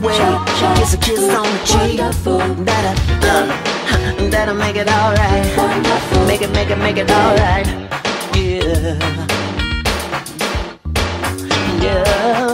way. It's a kiss on the cheek. That'll, uh, that'll make it alright. Make it, make it, make it alright. Yeah. Yeah.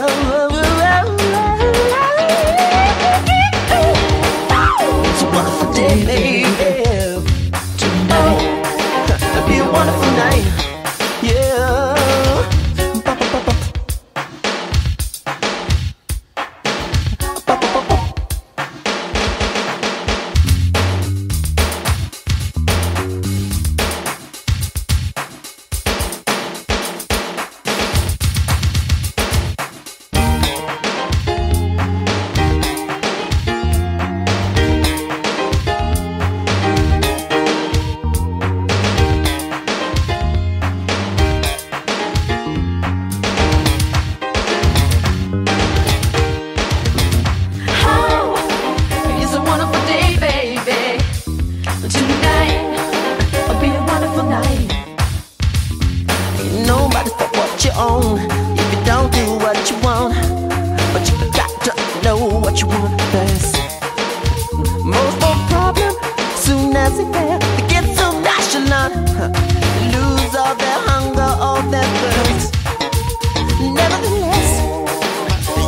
Nevertheless,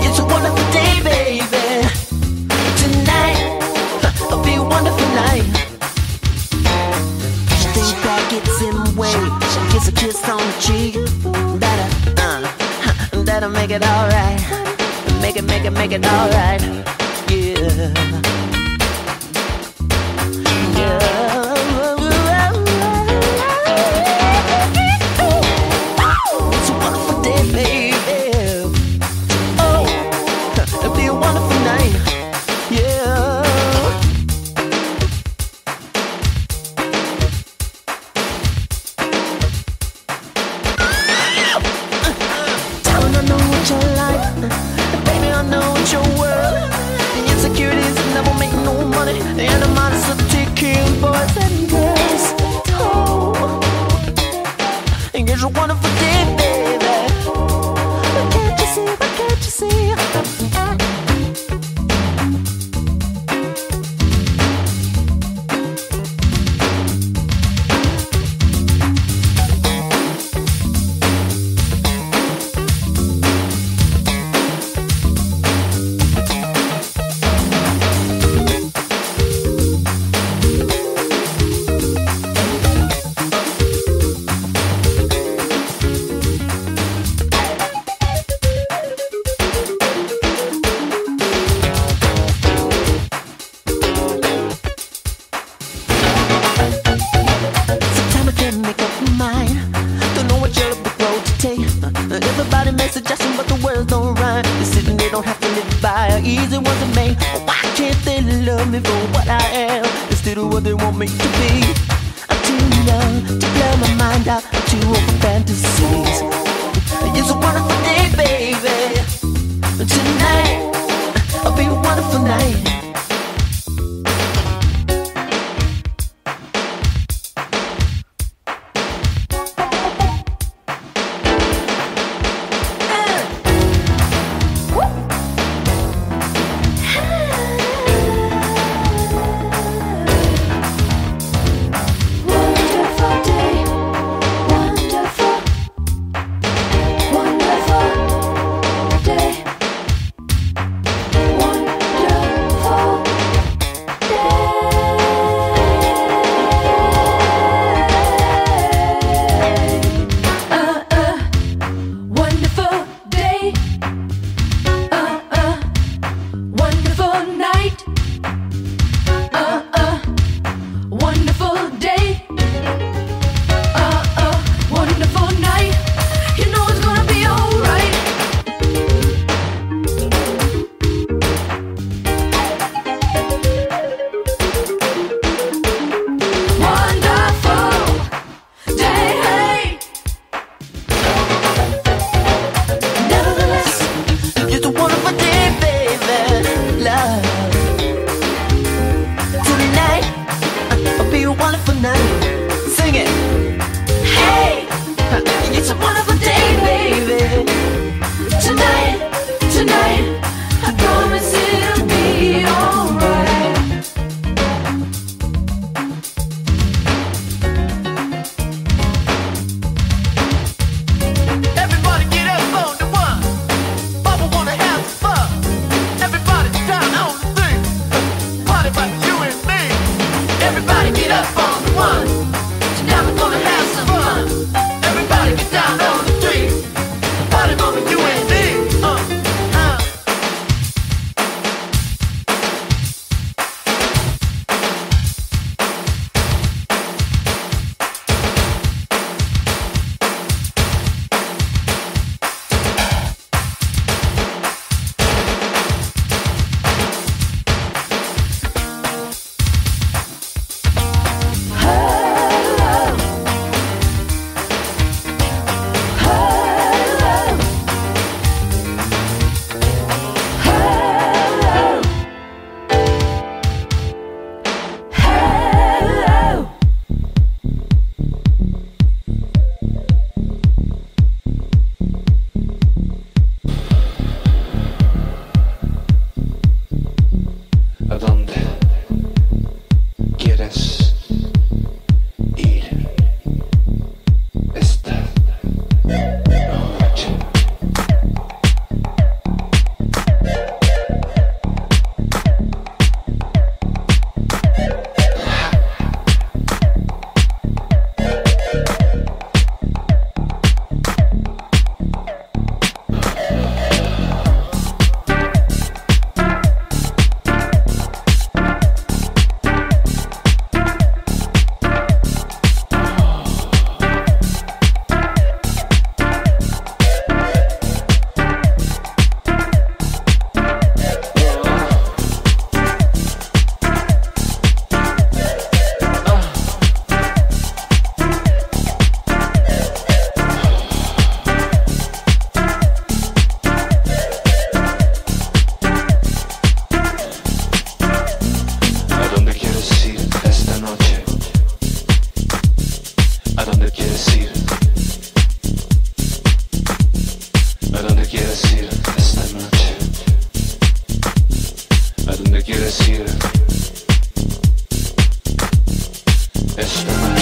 it's a wonderful day, baby. Tonight, it'll be a wonderful night. That gets in the way. A kiss on the cheek. That'll, uh, that'll make it alright. Make it, make it, make it alright. Love me for what I am instead of what they want me to be? I'm too young to blow my mind out. I'm too old for fantasies. It's a wonderful day, baby. Tonight, it'll be a wonderful night. decir. Esto